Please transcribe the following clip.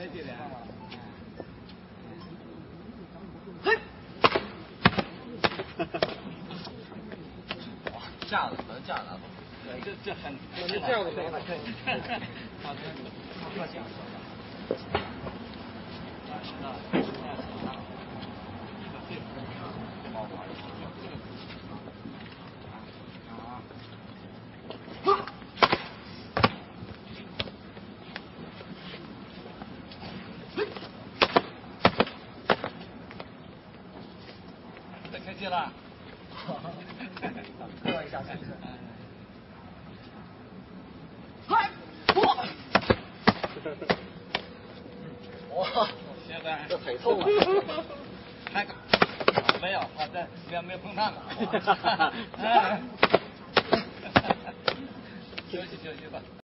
没中学，我很客气的。嘿，哇，架子能架子，这这很，这架子行了。好的，不要架子。太客气了。客一下，客一下。嗨，哇！哇，现在这腿痛啊！还个没有，我这没没有碰烫哈哈哈休息休息吧。